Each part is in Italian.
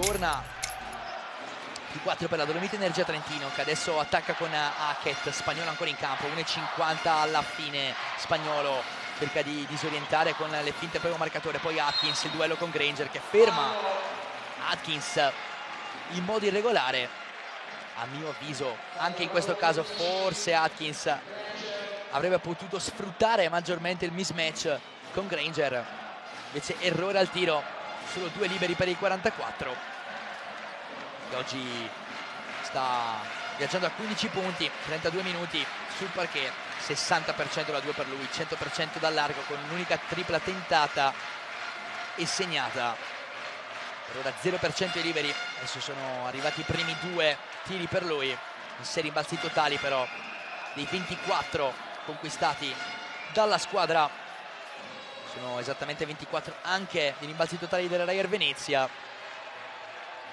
torna. Più 4 per la Dolomite Energia Trentino che adesso attacca con Hackett, Spagnolo ancora in campo, 1.50 alla fine, Spagnolo cerca di disorientare con le finte primo marcatore, poi Atkins, il duello con Granger che ferma Atkins in modo irregolare, a mio avviso anche in questo caso forse Atkins avrebbe potuto sfruttare maggiormente il mismatch con Granger, invece errore al tiro, solo due liberi per i 44 che oggi sta viaggiando a 15 punti, 32 minuti sul parquet, 60% da 2 per lui, 100% dal largo con un'unica tripla tentata e segnata. Per ora 0% ai liberi, adesso sono arrivati i primi due tiri per lui, in 6 rimbalzi totali però, dei 24 conquistati dalla squadra. Sono esattamente 24 anche di rimbalzi totali della Rayer Venezia.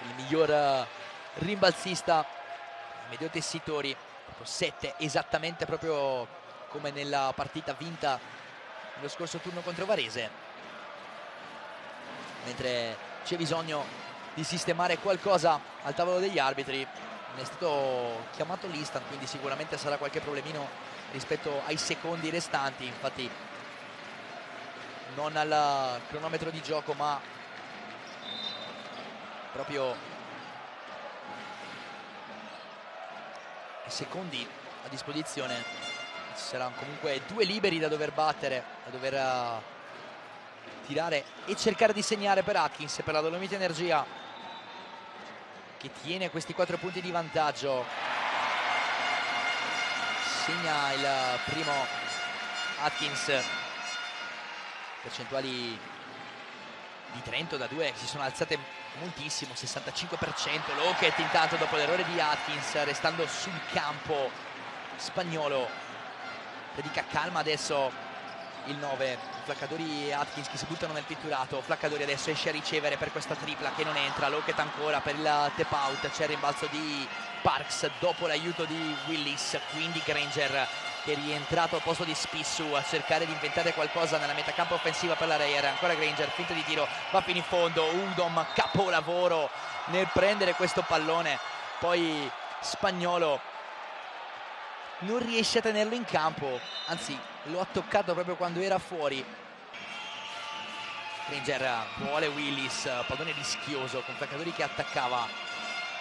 Il miglior eh, rimbalzista Medio Tessitori 7 esattamente proprio come nella partita vinta nello scorso turno contro Varese. Mentre c'è bisogno di sistemare qualcosa al tavolo degli arbitri ne è stato chiamato l'Istan quindi sicuramente sarà qualche problemino rispetto ai secondi restanti. Infatti non al cronometro di gioco ma proprio i secondi a disposizione. Ci saranno comunque due liberi da dover battere da dover uh, tirare e cercare di segnare per Atkins per la Dolomite Energia che tiene questi quattro punti di vantaggio. Segna il primo Atkins percentuali di Trento da due si sono alzate moltissimo 65% Lockett intanto dopo l'errore di Atkins restando sul campo spagnolo. Dedica calma adesso il 9 Flaccadori e Atkins che si buttano nel pitturato. Flaccadori adesso esce a ricevere per questa tripla che non entra. Lockett ancora per il tap out. C'è il rimbalzo di Parks dopo l'aiuto di Willis. Quindi Granger che è rientrato al posto di Spissu a cercare di inventare qualcosa nella metacampo offensiva per la Reyer ancora Granger, finta di tiro, va fino in fondo. Udom, capolavoro nel prendere questo pallone. Poi Spagnolo non riesce a tenerlo in campo anzi lo ha toccato proprio quando era fuori. Granger vuole Willis pallone rischioso con Flaccadori che attaccava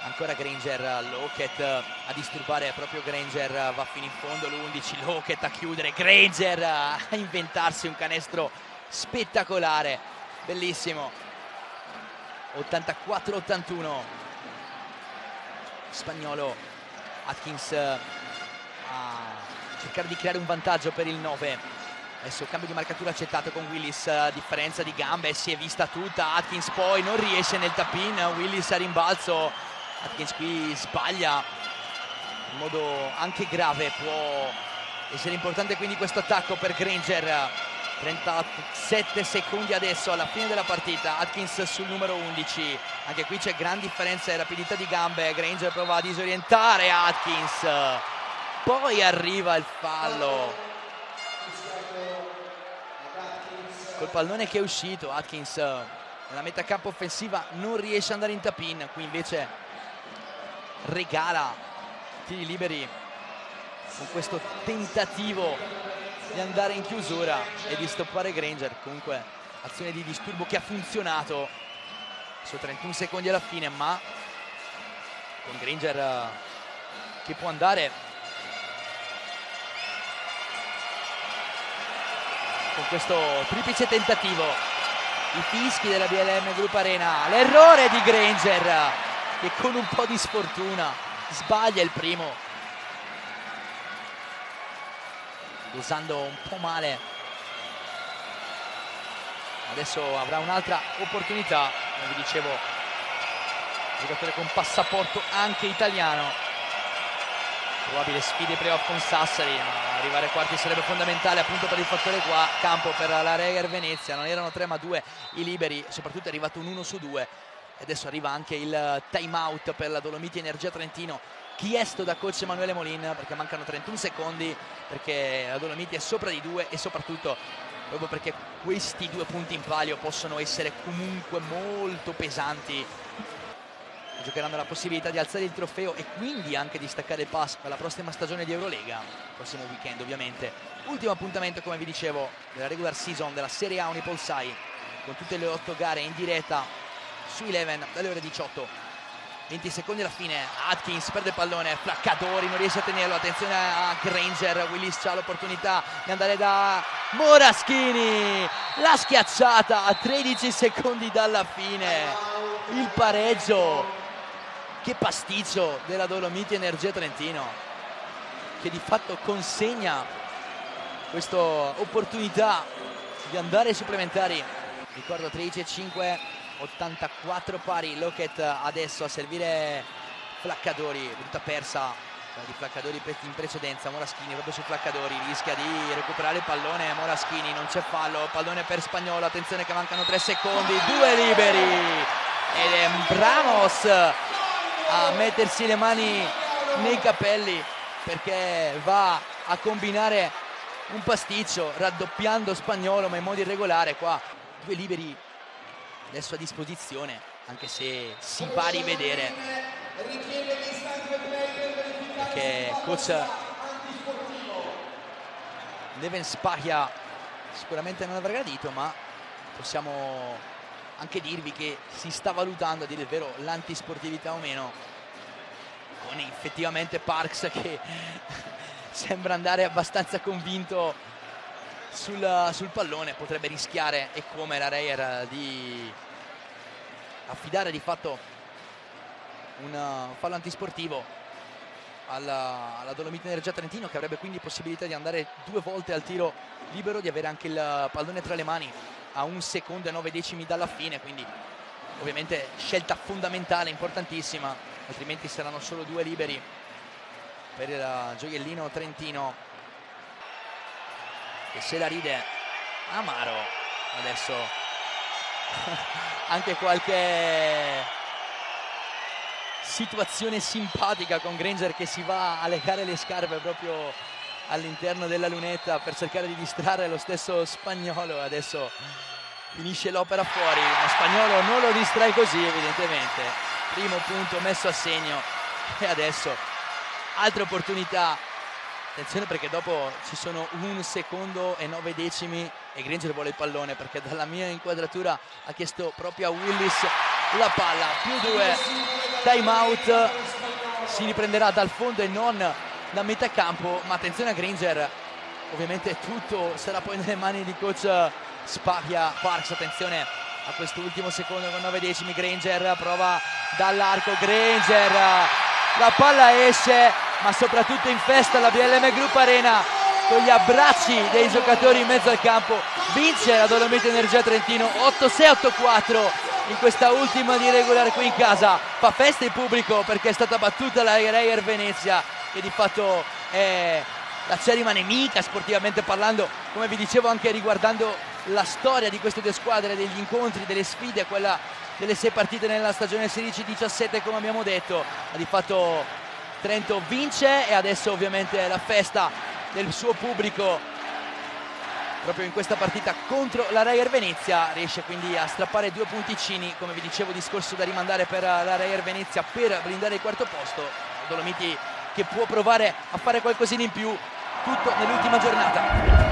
ancora Granger Lockett a disturbare proprio Granger va fino in fondo l'11 Lockett a chiudere Granger a inventarsi un canestro spettacolare bellissimo. 84-81 spagnolo Atkins a cercare di creare un vantaggio per il 9 adesso cambio di marcatura accettato con Willis differenza di gambe si è vista tutta Atkins poi non riesce nel tap-in Willis a rimbalzo Atkins qui sbaglia. In modo anche grave può essere importante quindi questo attacco per Granger. 37 secondi adesso alla fine della partita. Atkins sul numero 11 anche qui c'è gran differenza di rapidità di gambe. Granger prova a disorientare Atkins. Poi arriva il fallo. Col pallone che è uscito Atkins nella metà campo offensiva non riesce ad andare in tap-in. Qui invece regala tiri liberi con questo tentativo di andare in chiusura e di stoppare Granger. Comunque azione di disturbo che ha funzionato. Su 31 secondi alla fine ma con Granger eh, che può andare. Con questo triplice tentativo i fischi della BLM Group Arena. L'errore di Granger che con un po' di sfortuna sbaglia il primo. Usando un po' male. Adesso avrà un'altra opportunità come vi dicevo. Giocatore con passaporto anche italiano. Probabile sfide playoff con Sassari ma arrivare ai quarti sarebbe fondamentale appunto per il fattore qua campo per la Reger Venezia. Non erano 3 ma 2 i liberi soprattutto è arrivato un 1 su 2 adesso arriva anche il time out per la Dolomiti Energia Trentino chiesto da coach Emanuele Molin perché mancano 31 secondi perché la Dolomiti è sopra di due e soprattutto proprio perché questi due punti in palio possono essere comunque molto pesanti giocheranno la possibilità di alzare il trofeo e quindi anche di staccare il passo per la prossima stagione di Eurolega, prossimo weekend ovviamente. Ultimo appuntamento, come vi dicevo, della regular season della Serie A Unipol 6, con tutte le otto gare in diretta su Eleven dalle ore 18 20 secondi alla fine Atkins perde il pallone Flaccadori non riesce a tenerlo. Attenzione a Granger Willis ha l'opportunità di andare da Moraschini. La schiacciata a 13 secondi dalla fine. Il pareggio. Che pasticcio della Dolomiti Energia Trentino che di fatto consegna questa opportunità di andare ai supplementari. Ricordo 13 e 5 84 pari. Lockett adesso a servire Flaccadori. Brutta persa di Flaccadori in precedenza. Moraschini proprio su Flaccadori. Rischia di recuperare il pallone. Moraschini non c'è fallo. Pallone per Spagnolo. Attenzione che mancano 3 secondi. Due liberi. Ed è Bramos a mettersi le mani nei capelli perché va a combinare un pasticcio raddoppiando Spagnolo ma in modo irregolare. Qua due liberi adesso a disposizione anche se si va a rivedere. Perché coach Neven Spahia sicuramente non avrà gradito ma possiamo anche dirvi che si sta valutando a dire il vero l'antisportività o meno. Con effettivamente Parks che sembra andare abbastanza convinto sul, sul, pallone potrebbe rischiare e come la Reyer di affidare di fatto un fallo antisportivo alla, alla Dolomite Energia Trentino che avrebbe quindi possibilità di andare due volte al tiro libero di avere anche il pallone tra le mani a un secondo e nove decimi dalla fine quindi ovviamente scelta fondamentale importantissima altrimenti saranno solo due liberi per il gioiellino trentino che se la ride Amaro. Adesso anche qualche situazione simpatica con Granger che si va a legare le scarpe proprio all'interno della lunetta per cercare di distrarre lo stesso spagnolo. Adesso finisce l'opera fuori ma spagnolo non lo distrae così evidentemente. Primo punto messo a segno. E adesso altre opportunità Attenzione perché dopo ci sono un secondo e nove decimi e Granger vuole il pallone perché dalla mia inquadratura ha chiesto proprio a Willis la palla. Più due, time out, si riprenderà dal fondo e non da metà campo. Ma attenzione a Granger, ovviamente tutto sarà poi nelle mani di coach Spaglia Parks. Attenzione a quest'ultimo secondo con nove decimi. Granger prova dall'arco. Granger, la palla esce ma soprattutto in festa la BLM Group Arena con gli abbracci dei giocatori in mezzo al campo. Vince la Dolomite Energia Trentino 8-6-8-4 in questa ultima di regular qui in casa. Fa festa il pubblico perché è stata battuta la Reyer Venezia che di fatto è la cerima nemica sportivamente parlando come vi dicevo anche riguardando la storia di queste due squadre degli incontri, delle sfide quella delle sei partite nella stagione 16-17 come abbiamo detto ma di fatto Trento vince e adesso ovviamente la festa del suo pubblico. Proprio in questa partita contro la Reyer Venezia riesce quindi a strappare due punticini come vi dicevo discorso da rimandare per la Reyer Venezia per blindare il quarto posto. Dolomiti che può provare a fare qualcosina in più tutto nell'ultima giornata